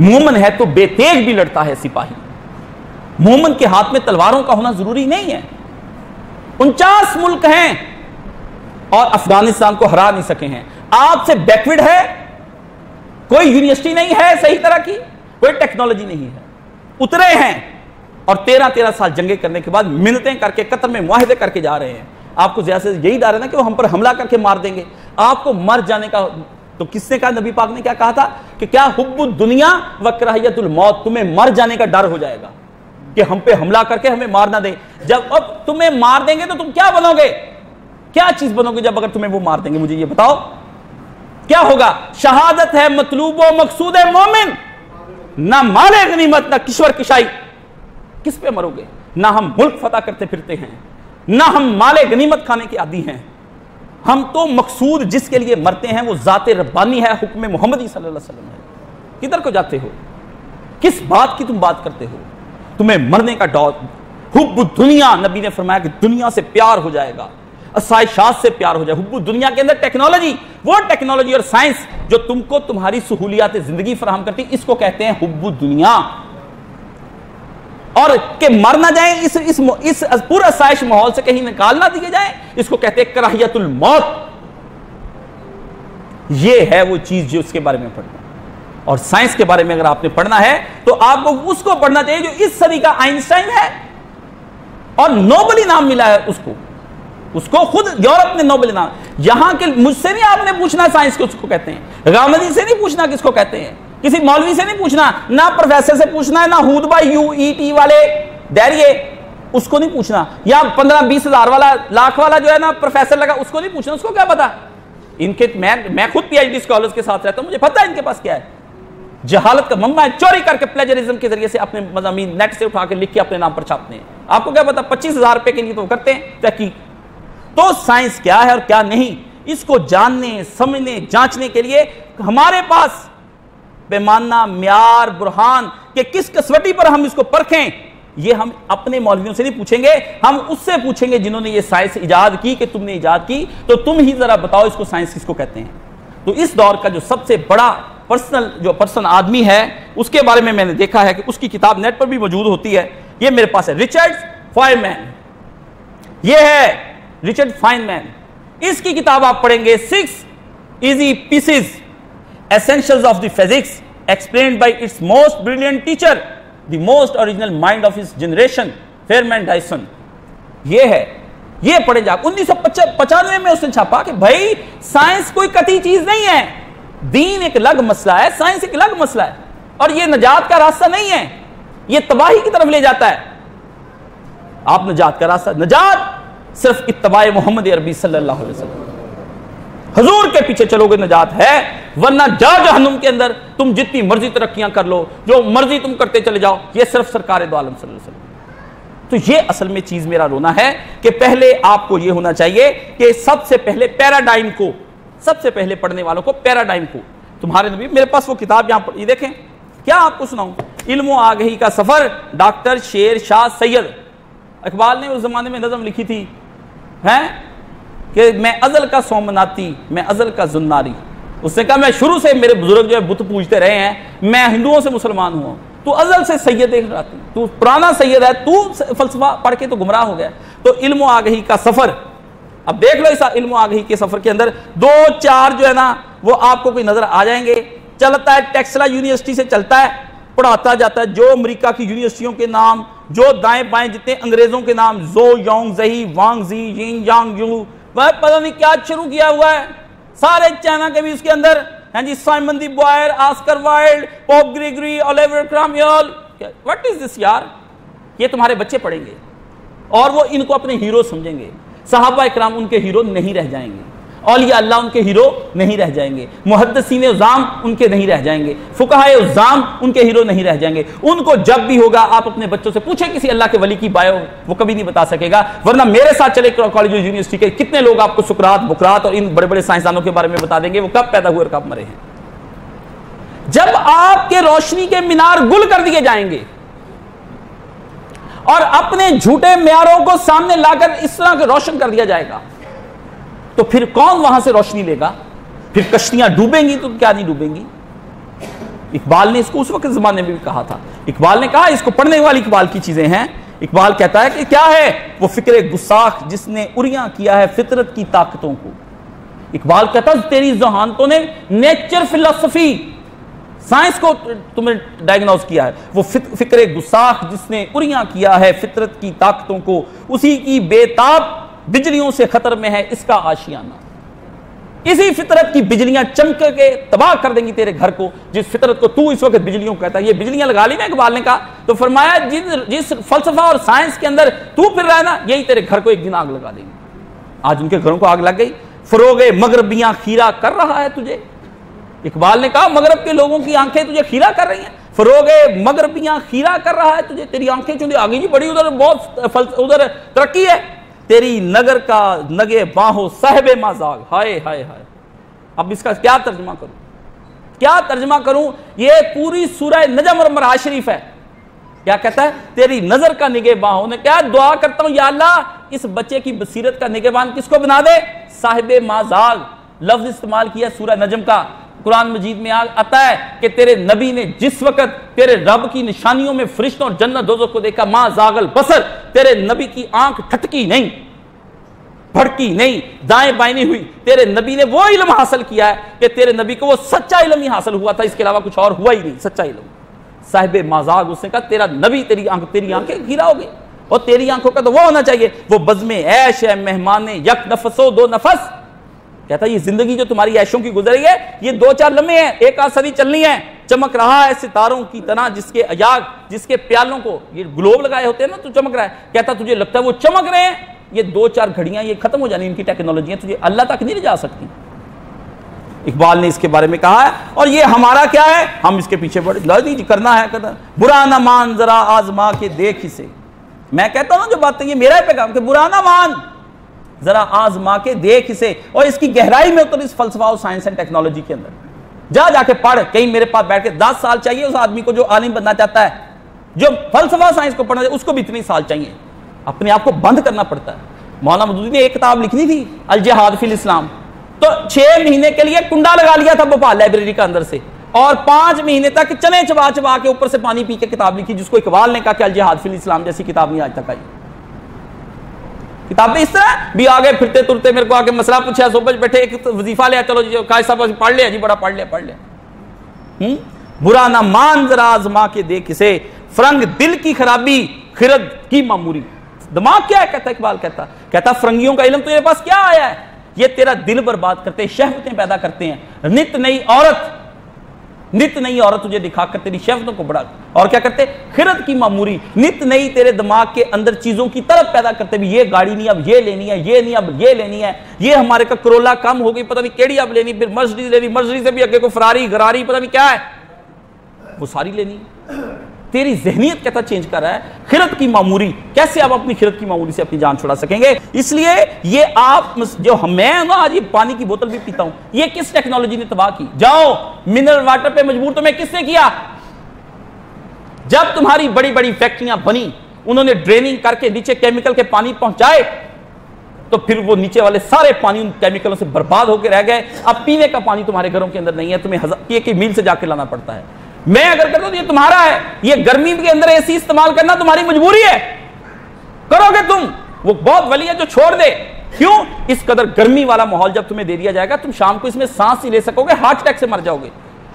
मोमन है तो बेतेज भी लड़ता है सिपाही। मोमन के हाथ में तलवारों का होना ज़रूरी नहीं है। उनचास मुल्क हैं और अफ़गानिस्तान को हरा नहीं सके हैं। आपसे बैकवर्ड है, कोई यूनिवर्सिटी नहीं है सही तरह की, कोई टेक्नोलॉजी नहीं है। उतरे हैं और तेरह तेरह साल जंगे करने के बाद मिन्नतें करके कतर में मुआहदे करके जा रहे हैं। आपको ज़्यादा से यही डर है ना कि वो हम पर हमला करके मार देंगे। आपको मर जाने का तो किसने कहा नबी पाक ने क्या कहा था कि क्या हुब्बु दुनिया व कराहियतुल मौत, तुम्हें मर जाने का डर हो जाएगा कि हम पे हमला करके हमें मार ना दे। जब अब तुम्हें मार देंगे तो तुम क्या बनोगे? क्या चीज़ बनोगे जब अगर तुम्हें वो मार देंगे? मुझे ये बताओ। क्या होगा? शहादत है मतलूब मकसूद है मोमिन। ना माले गनीमत, ना किश्वर किशाई किस पे मरोगे? ना हम मुल्क फतह करते फिरते हैं, ना हम माले गनीमत खाने के आदि हैं। हम तो मकसूद जिसके लिए मरते हैं, वो जाते रब्बानी है, हुक्म मोहम्मदी है। किधर को जाते हो? किस बात की तुम बात करते हो? तुम्हें मरने का डॉट हुब दुनिया, नबी ने फरमाया कि दुनिया से प्यार हो जाएगा असाइशात से प्यार हो जाए। हुब्बु दुनिया के अंदर टेक्नोलॉजी, वो टेक्नोलॉजी और साइंस जो तुमको तुम्हारी सहूलियात, ज़िंदगी फराहम करती, इसको कहते हैं हुब्बु दुनिया। और के मर ना जाए, इस इस इस पूरा साइश माहौल से कहीं निकाल ना दिए जाए, इसको कहते कराहियतुल मौत। ये है वो चीज़ जो उसके बारे में पढ़ना। और साइंस के बारे में अगर आपने पढ़ना है तो आपको उसको पढ़ना चाहिए जो इस सदी का आइंस्टाइन है, और नोबल इनाम मिला है उसको। उसको खुद यूरोप ने नोबल इनाम, यहाँ के मुझसे नहीं आपने पूछना साइंस को उसको कहते हैं गामदी से नहीं पूछना किसको कहते हैं। किसी मौलवी से नहीं पूछना, ना प्रोफेसर से पूछना है ना हुदबा यू ई टी वाले। दैरिए उसको नहीं पूछना। या पंद्रह बीस हज़ार वाला, लाख वाला जो है ना प्रोफेसर लगा, उसको नहीं पूछना, उसको क्या पता? इनके, मैं मैं खुद पीएचडी स्कॉलर्स के साथ रहता हूँ, मुझे पता है इनके पास क्या है। जहालत का मम्मा है, चोरी करके प्लेजरिज्म के ज़रिए से अपने मजामी नेट से उठा के लिख के अपने नाम पर छापते हैं। आपको क्या पता, पच्चीस हज़ार रुपए के लिए तो करते हैं तहकीक तो साइंस क्या है और क्या नहीं? इसको जानने, समझने, जांचने के लिए हमारे पास पैमाना म्यार, बुरहान, के किस कसवटी पर हम इसको परखें? ये हम अपने मौलवियों से नहीं पूछेंगे, हम उससे पूछेंगे जिन्होंने ये साइंस इजाद की, कि तुमने इजाद की तो तुम ही जरा बताओ इसको साइंस किसको कहते हैं। तो इस दौर का जो सबसे बड़ा पर्सनल, जो पर्सन आदमी है, उसके बारे में मैंने देखा है कि उसकी किताब नेट पर भी मौजूद होती है। ये मेरे पास है, रिचर्ड फाइनमैन। ये है रिचर्ड फाइनमैन। इसकी किताब आप पढ़ेंगे, six easy pieces. Essentials of the physics explained by its most brilliant teacher, the most original mind of his generation, Freeman Dyson ये है ये पढ़े जा उन्नीस पचानवे में उसने छापा कि भाई साइंस कोई कति चीज़ नहीं है। दीन एक अलग मसला है साइंस एक अलग मसला है। और ये नजात का रास्ता नहीं है। ये तबाही की तरफ़ ले जाता है। आप नजात का रास्ता नजात सिर्फ़ इतबा मोहम्मद अरबी सल्लल्लाहु अलैहि वसल्लम। हजूर के पीछे चलोगे, नजात है। वरना जा जहनुम के अंदर, तुम जितनी मर्ज़ी तरक्कियाँ कर लो, जो मर्ज़ी तुम करते चले जाओ, ये सिर्फ़ सरकार दो आलम तो ये असल में चीज़ मेरा रोना है कि पहले आपको ये होना चाहिए कि सबसे पहले पैराडाइम को, सबसे पहले पढ़ने वालों को पैराडाइम को। तुम्हारे नबी, मेरे पास वो किताब यहाँ ये देखें, क्या आपको सुनाऊं? इल्म आगही का सफ़र, डॉक्टर शेर शाह सैयद। इकबाल ने उस जमाने में नजम लिखी थी, हैं? कि मैं अजल का सोमनाती, मैं अजल का जुन्नारी। उसने कहा, मैं शुरू से मेरे बुज़ुर्ग जो है, बुत पूछते रहे हैं, मैं हिंदुओं से मुसलमान हुआ तू अजल से सैयद तू पुराना सैयद है, तू फलसफा पढ़ के तो गुमराह हो गया। तो इल्म आगही का सफ़र, अब देख लो इस इल्म आगही के सफ़र के अंदर, दो चार जो है ना, वो आपको कोई नज़र आ जाएँगे। चलता है, टेक्सला यूनिवर्सिटी से चलता है, पढ़ाता जाता है, जो अमेरिका की यूनिवर्सिटियों के नाम, जो दाएँ बाएँ जितने अंग्रेज़ों के नाम, जो योंग जही वांग जी यांग यू वह पता नहीं क्या शुरू किया हुआ है। सारे चाइना के भी उसके अंदर। हैं जी, Simone de Beauvoir Oscar Wilde, Pope Gregory Oliver Cromwell. What is this यार? ये तुम्हारे बच्चे पढ़ेंगे। और वो इनको अपने हीरो समझेंगे। साहबा इक्राम उनके हीरो नहीं रह जाएँगे। औलिया अल्लाह उनके हीरो नहीं रह जाएँगे। मुहदसिन उजाम उनके नहीं रह जाएँगे। फुकाह उजाम उनके हीरो नहीं रह जाएँगे। उनको जब भी होगा, आप अपने बच्चों से पूछे, किसी अल्लाह के वली की बायो, वो कभी नहीं बता सकेगा। वरना मेरे साथ चले कॉलेज यूनिवर्सिटी के। कितने लोग आपको सुकरात, बुकरात और इन बड़े बड़े साइंसदानों के बारे में बता देंगे, वो कब पैदा हुए और कब मरे हैं। जब आपके रोशनी के मीनार गुल कर दिए जाएँगे और अपने झूठे म्यारों को सामने लाकर इस तरह रोशन कर दिया जाएगा तो फिर कौन वहाँ से रोशनी लेगा? फिर कश्तियाँ डूबेंगी तो क्या नहीं डूबेंगी? इकबाल ने इसको उस वक्त जमाने में भी कहा था। इकबाल ने कहा, इसको पढ़ने वाली इकबाल की चीज़ें हैं। इकबाल कहता है कि क्या है? वो फ़िक्र गुस्साख जिसने उरिया किया है फितरत की ताकतों को। इकबाल कहता तेरी जहानतों ने नेचर फिलोसफी, साइंस को तुमने डायग्नोज किया है। वो फ़िक्र गुस्साख जिसने उरिया किया है फितरत की ताकतों को, उसी की बेताब बिजलियों से खतर में है, इसका आशियाना। इसी फितरत की बिजलियाँ चमक के तबाह कर देंगी तेरे घर को, जिस फितरत को तू इस वक्त बिजलियों कहता है। ये बिजलियाँ लगा ली ना इकबाल ने कहा तो फरमाया, जिस जिस फलसफा और साइंस के अंदर तू फिर रहा है ना, यही तेरे घर को एक दिन आग लगा देंगे। आज उनके घरों को आग लग गई। फरोगे मगरबियाँ खीरा कर रहा है तुझे। इकबाल ने कहा, मगरब के लोगों की आँखें तुझे खीरा कर रही हैं। फरोगे मगरबियाँ खीरा कर रहा है तुझे। तेरी आँखें चुनी आगे जी बड़ी उधर बहुत उधर तरक्की है। तेरी नगर का नगे बाहो साहबे माजाग। हाय हाय हाय। अब इसका क्या तर्जमा करूँ? क्या तर्जमा करूँ? ये पूरी सूरह नजम और मरा शरीफ है। क्या कहता है? तेरी नज़र का निगे बाहों ने क्या दुआ करता हूँ? या अल्लाह, इस बच्चे की बसीरत का निगेबान किसको बना दे? साहिब माजाग। लफ्ज इस्तेमाल किया सूरह नजम का। कुरान मजीद में आता है कि तेरे नबी ने जिस वक्त तेरे रब की निशानियों में फरिश्तों और जन्नत दोजों को देखा, माँ जागल बसर, तेरे नबी की आँख ठटकी नहीं, भड़की नहीं, दाएँ बाएँ नहीं हुई, तेरे नबी ने वो इल्म हासिल किया है कि तेरे नबी को वो सच्चा इलम ही हासिल हुआ था, इसके अलावा कुछ और हुआ ही नहीं, सच्चा इल्म। साहिब माजाग उसने कहा, तेरा नबी तेरी आँख, तेरी आँखें घिरा हो गई और तेरी आँखों का तो वो होना चाहिए, वो बजमे ऐश है मेहमान यक नफसो दो नफस। कहता ये ज़िंदगी जो तुम्हारी ऐशों की गुजरी है, ये दो चार लम्हे हैं, एक आध सदी चलनी है। चमक रहा है सितारों की तरह जिसके अजाग जिसके प्यालों को, ये ग्लोब लगाए होते हैं ना तो चमक रहा है। कहता, तुझे लगता है वो चमक रहे हैं? ये दो चार घड़ियाँ, ये खत्म हो जानी, इनकी टेक्नोलॉजी तुझे अल्लाह तक नहीं जा सकती। इकबाल ने इसके बारे में कहा है, और ये हमारा क्या है? हम इसके पीछे बढ़े जी करना है, करना बुरा ना मान, जरा आजमा के देख इसे। मैं कहता हूँ जो बात, ये मेरा पैगाम कि बुरा ना मान। जरा आजमा के देख इसे और इसकी गहराई में उतर इस फलसफा और साइंस एंड टेक्नोलॉजी के अंदर। जा, जाके पढ़, कहीं मेरे पास बैठ के दस साल चाहिए उस आदमी को जो आलिम बनना चाहता है, जो फलसफा साइंस को पढ़ना, उसको भी इतने साल चाहिए। अपने आप को बंद करना पड़ता है। मौलाना मदूदी ने एक किताब लिखनी थी अल जहाद फिल इस्लाम। तो छह महीने के लिए कुंडा लगा लिया था भोपाल लाइब्रेरी के अंदर से। और पाँच महीने तक चने चबा चबा के ऊपर से पानी पी के किताब लिखी, जिसको इकबाल ने कहा कि अल जहाद फिल इस्लाम जैसी किताब नहीं आज तक आई। किताबें इस तरह भी आगे फिरते तुरते मेरे को आके मसला पूछा सोबज बैठे, एक वजीफा लिया, चलो जी काय साहब पढ़ लिया जी, बड़ा पढ़ लिया पढ़ लिया। हम्म? बुरा ना मान, जरा आजमा के देख इसे। फ्रंग दिल की खराबी, खिरद की मामूरी। दिमाग क्या है? कहता, इकबाल कहता कहता, फ्रंगियों का इलम तेरे पास क्या आया है? ये तेरा दिल बर्बाद करते हैं, शहवतें पैदा करते हैं। नित नई औरत नित नई औरत तुझे दिखाकर तेरी शहवतों को बढ़ा और क्या करते? खिरत की मामूरी। नित नई तेरे दिमाग के अंदर चीज़ों की तरफ़ पैदा करते भी, ये गाड़ी नहीं, अब ये लेनी है, ये नहीं, अब ये लेनी है। ये हमारे का करोला कम हो गई, पता नहीं केड़ी अब लेनी, फिर मर्सडीज लेनी मर्जरी से भी अगे को फरारी, गरारी, पता नहीं क्या है? वो सारी लेनी तेरी जहनीत कैसा चेंज कर रहा है? खिरत की मामूरी। कैसे आप अपनी खिरत की मामूरी से अपनी जान छुड़ा सकेंगे? इसलिए ये आप जो मैं ना आज ये पानी की बोतल भी पीता हूँ। ये किस टेक्नोलॉजी ने तबाह की? जाओ मिनरल वाटर पे मजबूर तुम्हें किसने किया? जब तुम्हारी बड़ी बड़ी फैक्ट्रियाँ बनी, उन्होंने ड्रेनिंग करके नीचे केमिकल के पानी पहुँचाए तो फिर वो नीचे वाले सारे पानी उन केमिकलों से बर्बाद होकर रह गए। अब पीने का पानी तुम्हारे घरों के अंदर नहीं है, तुम्हें हज़ार की मील से जाकर लाना पड़ता है। मैं अगर करता तो ये तुम्हारा है। ये गर्मी के अंदर एसी इस्तेमाल करना तुम्हारी मजबूरी है। करोगे तुम? वो बहुत वली है जो छोड़ दे। क्यों? इस कदर गर्मी वाला माहौल जब तुम्हें दे दिया जाएगा, तुम शाम को इसमें सांस ही ले सकोगे, हार्ट अटैक से मर जाओगे।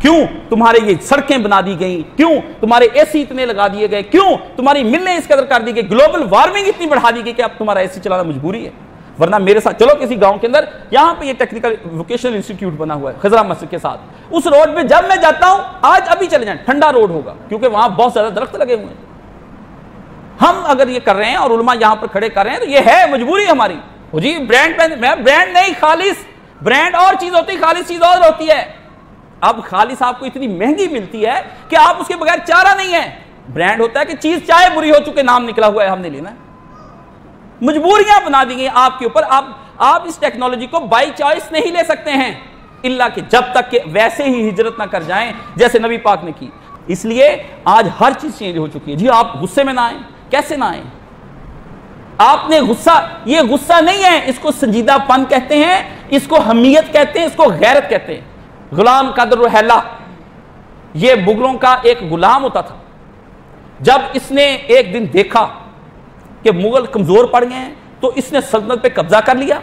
क्यों? तुम्हारे ये सड़कें बना दी गई। क्यों? तुम्हारे एसी इतने लगा दिए गए। क्यों? तुम्हारी मिलने इस कदर कर दी गई। ग्लोबल वार्मिंग इतनी बढ़ा दी गई कि अब तुम्हारा एसी चलाना मजबूरी है। वरना मेरे साथ, चलो किसी गाँव के अंदर, यहाँ पे ये टेक्निकल वोकेशनल इंस्टीट्यूट बना हुआ है, खजरा मस्जिद के साथ। उस रोड पे जब मैं जाता हूँ, आज अभी चले जाए, ठंडा रोड होगा, क्योंकि वहाँ बहुत ज़्यादा दरख्त लगे हुए हैं। हम अगर ये कर रहे हैं और उलमा यहाँ पर खड़े कर रहे हैं तो ये है मजबूरी हमारी। जी ब्रांड मैं ब्रांड नहीं, खालिश। ब्रांड और चीज़ होती है खालिश चीज़ और होती है। अब खालिश आपको इतनी महँगी मिलती है कि आप उसके बगैर चारा नहीं है। ब्रांड होता है कि चीज़ चाहे बुरी हो, चुके नाम निकला हुआ है, हमने लेना है। मजबूरियाँ बना दी गई आपके ऊपर। आप आप इस टेक्नोलॉजी को बाई चॉइस नहीं ले सकते हैं। इल्ला कि जब तक के वैसे ही हिजरत ना कर जाएँ, जैसे नबी पाक ने की। इसलिए आज हर चीज़ चेंज हो चुकी है। जी, आप गुस्से में ना आए? कैसे ना आए? आपने गुस्सा, ये गुस्सा नहीं है, इसको संजीदापन कहते हैं, इसको हमीयत कहते हैं, इसको गैरत कहते हैं। गुलाम कदर हैला ये मुगलों का एक गुलाम होता था। जब इसने एक दिन देखा कि मुगल कमज़ोर पड़ गए हैं तो इसने सल्तनत पे कब्जा कर लिया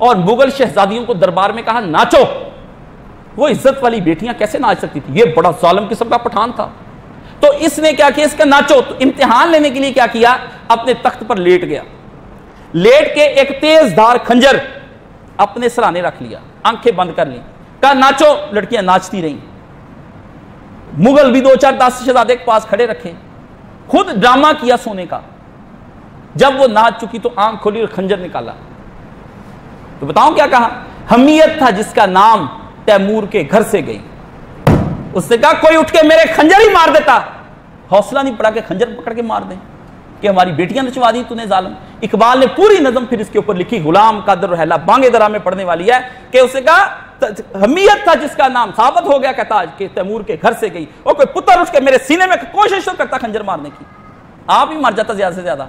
और मुगल शहजादियों को दरबार में कहा, नाचो। वो इज़्ज़त वाली बेटियाँ कैसे नाच सकती थी? ये बड़ा जालम किस्म का पठान था। तो इसने क्या किया? इसका नाचो तो इम्तिहान लेने के लिए क्या किया? अपने तख्त पर लेट गया। लेट के एक तेज धार खंजर अपने सराहने रख लिया, आँखें बंद कर ली। कहा, नाचो। लड़कियाँ नाचती रही। मुगल भी दो चार दस शहजादे के पास खड़े रखे। खुद ड्रामा किया सोने का। जब वो नाच चुकी तो आँख खोली और खंजर निकाला। तो बताऊँ क्या कहा? हमीयत था जिसका नाम तैमूर के घर से गई। उसने कहा, कोई उठ के मेरे खंजर ही मार देता। हौसला नहीं पड़ा कि खंजर पकड़ के मार दे, कि हमारी बेटियाँ नचवा दी तूने, जालम। इकबाल ने पूरी नजम फिर इसके ऊपर लिखी, गुलाम कादर रहला, बांगे दरा में पढ़ने वाली है। कि उसे कहा हमीयत था जिसका नाम साबित हो गया कहता के तैमूर के घर से गई। और कोई पुत्र उठ के मेरे सीने में कोशिश तो करता खंजर मारने की। आप ही मर जाता ज़्यादा से ज़्यादा।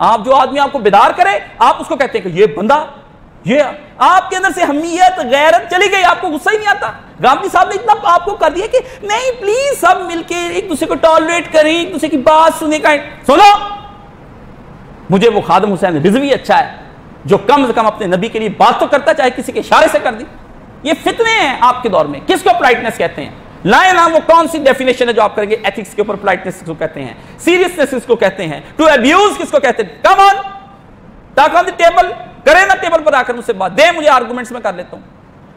आप जो आदमी आपको बेदार करे, आप उसको कहते हैं कि ये बंदा, ये आपके अंदर से हमीयत, गैरत चली गई, आपको गुस्सा ही नहीं आता। गांधी साहब ने इतना आपको कर दिया कि नहीं प्लीज़ सब मिलके एक दूसरे को टॉलरेट करें, एक दूसरे की बात सुने का सुनो, मुझे वो खादम हुसैन रिजवी अच्छा है, जो कम से कम अपने नबी के लिए बात तो करता, चाहे किसी के इशारे से कर दी। ये फितने हैं आपके दौर में, किसको पोलाइटनेस कहते हैं? लाए नाम वो कौन सी डेफिनेशन है जो आप करेंगे? एथिक्स के ऊपर पोलाइटनेस किसको कहते हैं? सीरियसनेस किसको कहते हैं? टू अब्यूज किसको कहते हैं? Come on talk on the table करे ना टेबल पर आकर मुझसे बात। दे मुझे आर्गुमेंट्स में कर लेता हूँ।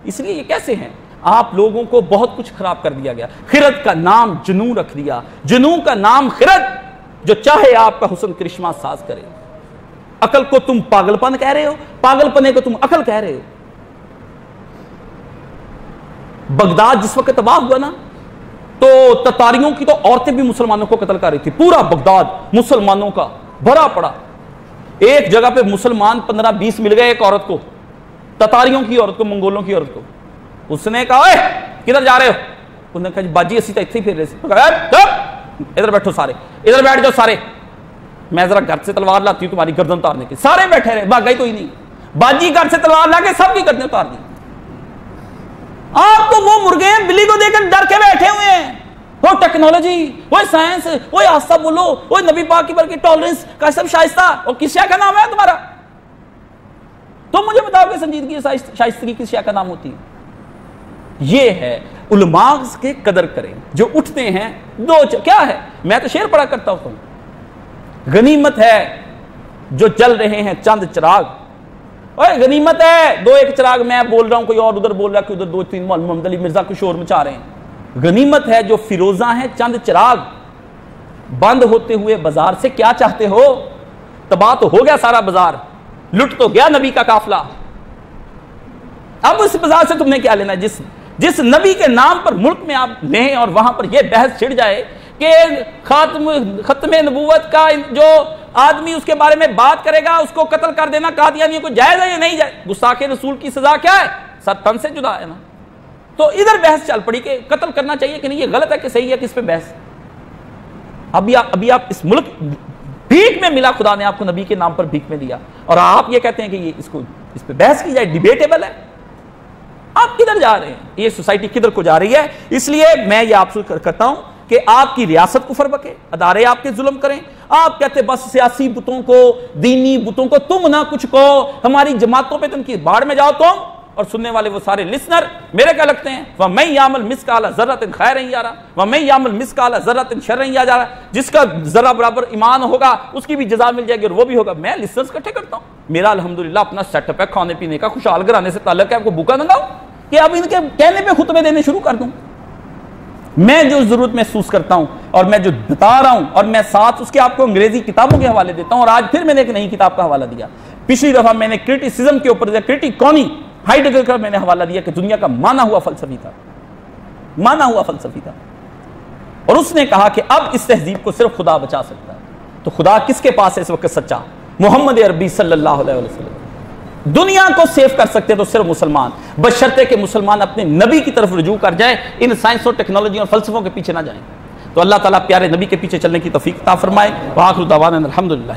इसलिए ये कैसे हैं? आप लोगों को बहुत कुछ खराब कर दिया गया। खिरत का नाम जुनू रख दिया। जुनू का नाम खिरत, जो चाहे आपका हुसन करिश्मा साज करे। अकल को तुम पागलपन कह रहे हो? पागलपने को तुम अकल कह रहे हो? बगदाद जिस वक्त तबाह हुआ ना तो ततारियों की तो औरतें भी मुसलमानों को कत्ल कर रही थी। पूरा बगदाद मुसलमानों का भरा पड़ा। एक जगह पे मुसलमान पंद्रह बीस मिल गए एक औरत को। ततारियों की औरत को, मंगोलों की औरत को। उसने कहा किधर जा रहे हो? उसने कहा, बाजी असी तो इतने ही। फिर रहे इधर बैठो सारे, इधर बैठ जाओ सारे। मैं जरा घर से तलवार लाती हूँ तुम्हारी गर्दन उतारने की। सारे बैठे रहे भागा ही कोई नहीं। बाजी, घर से तलवार लाके सबकी गर्दन उतार दी आप तो वो मुर्गे हैं, बिल्ली को देखकर डर के बैठे हुए हैं। वो टेक्नोलॉजी वो साइंस वो आस्था बोलो, वो नबी पाक की बल्कि टॉलरेंस का सब शाइस्ता। और किस शा का नाम है तुम्हारा? तो मुझे बताओ कि संजीदगी शाइस्तगी किस शा का नाम होती है। ये है उलमाग के कदर करें, जो उठते हैं, दो क्या है? मैं तो शेर पढ़ा करता हूँ। गनीमत है, जो चल रहे हैं, चंद, चिराग। ओए, गनीमत है। दो एक चिराग, मैं बोल रहा हूँ, कोई और उधर बोल रहा है कि उधर दो तीन मोहम्मद अली मिर्ज़ा को शोर मचा रहे हैं। गनीमत है, जो फिरोजा है, चंद चिराग, बंद होते हुए बाज़ार से क्या चाहते हो? तबाह तो हो गया सारा बाज़ार, लुट तो गया नबी का काफला। अब उस बाज़ार से तुमने क्या लेना जिस जिस नबी के नाम पर मुल्क में आप लें और वहाँ पर यह बहस छिड़ जाए कि खात्म खत्म नबूवत का जो आदमी उसके बारे में बात करेगा, उसको कत्ल कर देना कादियानियों को जायज़ है या नहीं जाए गुस्ताखे रसूल की सजा क्या है? सर तन से जुदा है ना। तो इधर बहस चल पड़ी कि कत्ल करना चाहिए कि नहीं, ये गलत है कि सही है कि इस पर बहस? अभी आप अभी आप इस मुल्क भीख में मिला, खुदा ने आपको नबी के नाम पर भीख में दिया। और आप ये कहते हैं कि ये इसको, इस पर बहस की जाए डिबेटेबल है। आप किधर जा रहे हैं? ये सोसाइटी किधर को जा रही है? इसलिए मैं ये आपसे करता हूँ कि आपकी रियासत को फरबके अदारे आपके जुल्म करें आप कहते, बस सियासी बुतों को, दीनी बुतों को तुम ना कुछ कहो। हमारी जमातों पे तुम की बाढ़ में जाओ तुम। और सुनने वाले वो सारे लिसनर मेरे क्या लगते हैं? वह मैं यामल मिस का जर्रत खैर नहीं आ रहा वह मैं यामल मिस का जर्रत शर नहीं आ जा रहा जिसका जरा बराबर ईमान होगा, उसकी भी जजा मिल जाएगी और वो भी होगा। मैं लिसनर्स इकट्ठे करता हूँ। मेरा अलहमदुल्ला अपना सेटअप है खाने पीने का, खुशहाल कराने से ताल्लुक है। आपको भूखा दंगाऊ कि अब इनके कहने पर खुतबे देने शुरू कर दूँ? मैं जो ज़रूरत महसूस करता हूँ और मैं जो बता रहा हूँ और मैं साथ उसके आपको अंग्रेज़ी किताबों के हवाले देता हूँ और आज फिर मैंने एक नई किताब का हवाला दिया। पिछली दफ़ा मैंने क्रिटिसिज्म के ऊपर दिया क्रिटिकॉनी हाइडगर का मैंने हवाला दिया कि दुनिया का माना हुआ फलसफी था। माना हुआ फलसफी था। और उसने कहा कि अब इस तहजीब को सिर्फ़ खुदा बचा सकता है। तो खुदा किसके पास है इस वक्त सच्चा? मोहम्मद अरबी सल्लल्लाहु अलैहि वसल्लम। दुनिया को सेव कर सकते तो सिर्फ़ मुसलमान। बशर्ते के मुसलमान अपने नबी की तरफ़ रजू कर जाए, इन साइंस और टेक्नोलॉजी और फलसफों के पीछे ना जाए। तो अल्लाह ताला प्यारे नबी के पीछे चलने की तफीक फरमाए वाखरुद्दावान अलहमदिल्ला